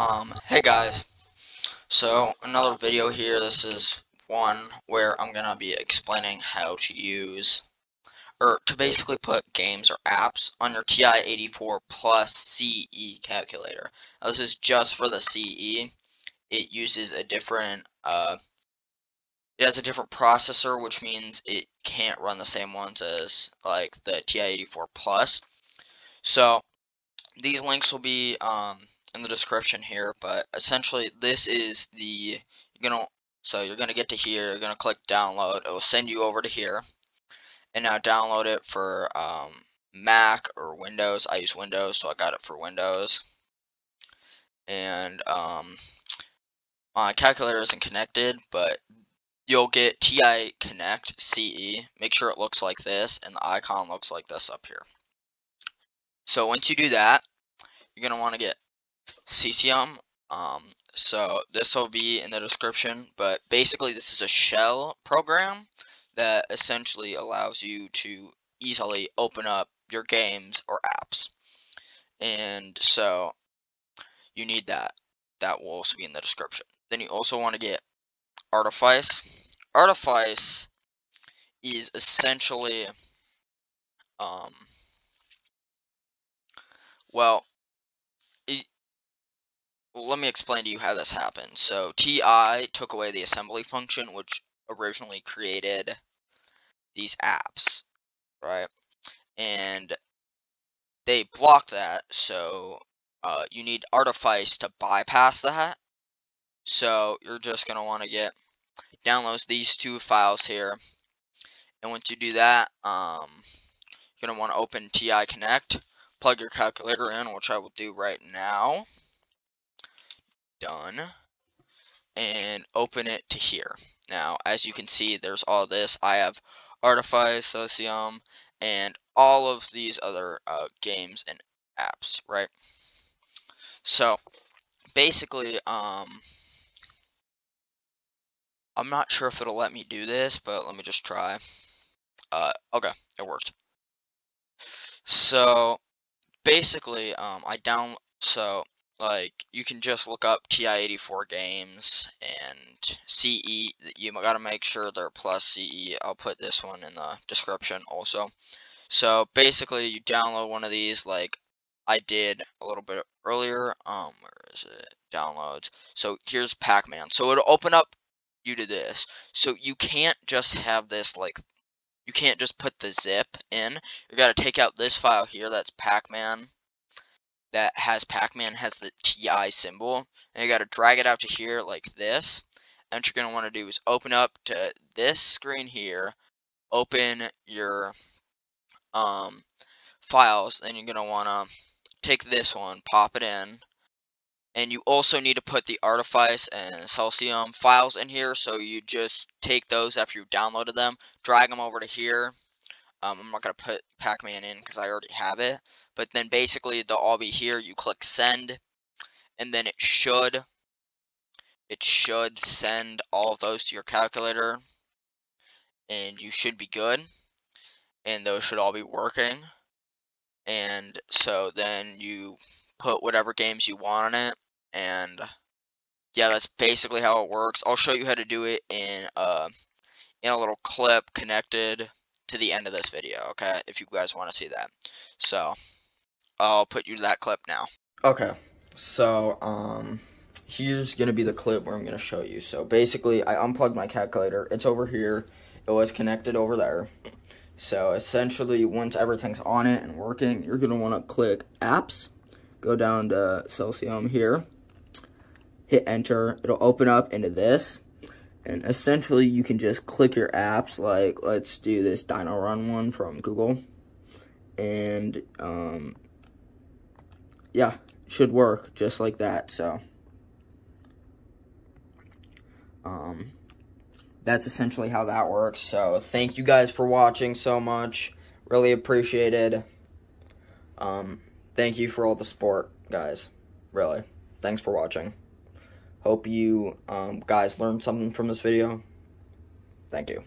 Um, hey guys. So, another video here. This is one where I'm gonna be explaining how to use, or to basically put games or apps on your TI-84 plus CE calculator. Now, this is just for the CE. It uses a different, uh, it has a different processor, which means it can't run the same ones as, like, the TI-84 plus. So, these links will be, um, in the description here, but essentially this is the you're gonna so you're gonna get to here, you're gonna click download, it will send you over to here, and now download it for um, Mac or Windows. I use Windows, so I got it for Windows. And um, my calculator isn't connected, but you'll get TI Connect CE. Make sure it looks like this, and the icon looks like this up here. So once you do that, you're gonna want to get Cesium. Um, so this will be in the description, but basically this is a shell program that essentially allows you to easily open up your games or apps. And so you need that. That will also be in the description. Then you also want to get Artifice. Artifice is essentially um well well, let me explain to you how this happened. So TI took away the assembly function, which originally created these apps, right? And they blocked that, so uh, you need Artifice to bypass that. So you're just going to want to get downloads these two files here. And once you do that, um, you're going to want to open TI Connect, plug your calculator in, which I will do right now done and open it to here. Now, as you can see, there's all this. I have Artifice, Cesium, and all of these other uh, games and apps, right? So, basically, um, I'm not sure if it'll let me do this, but let me just try. Uh, okay, it worked. So, basically, um, I down, so like you can just look up TI-84 games and CE. You gotta make sure they're plus CE. I'll put this one in the description also. So basically, you download one of these like I did a little bit earlier. Um, where is it? Downloads. So here's Pac-Man. So it'll open up you to this. So you can't just have this like you can't just put the zip in. You gotta take out this file here. That's Pac-Man that has Pac-Man has the TI symbol. And you got to drag it out to here like this. And what you're going to want to do is open up to this screen here. Open your um, files. And you're going to want to take this one, pop it in. And you also need to put the Artifice and Cesium files in here. So you just take those after you've downloaded them, drag them over to here. Um, I'm not going to put Pac-Man in because I already have it. But then basically they'll all be here. You click send. And then it should it should send all those to your calculator. And you should be good. And those should all be working. And so then you put whatever games you want on it. And yeah, that's basically how it works. I'll show you how to do it in uh in a little clip connected to the end of this video, okay? If you guys want to see that. So, I'll put you that clip now. Okay, so, um, here's going to be the clip where I'm going to show you. So, basically, I unplugged my calculator. It's over here. It was connected over there. So, essentially, once everything's on it and working, you're going to want to click Apps. Go down to Cesium here. Hit Enter. It'll open up into this and essentially you can just click your apps like let's do this Dino Run one from Google. And um, yeah should work just like that so. Um, that's essentially how that works so thank you guys for watching so much. Really appreciated um, thank you for all the support guys. Really. Thanks for watching Hope you um, guys learned something from this video. Thank you.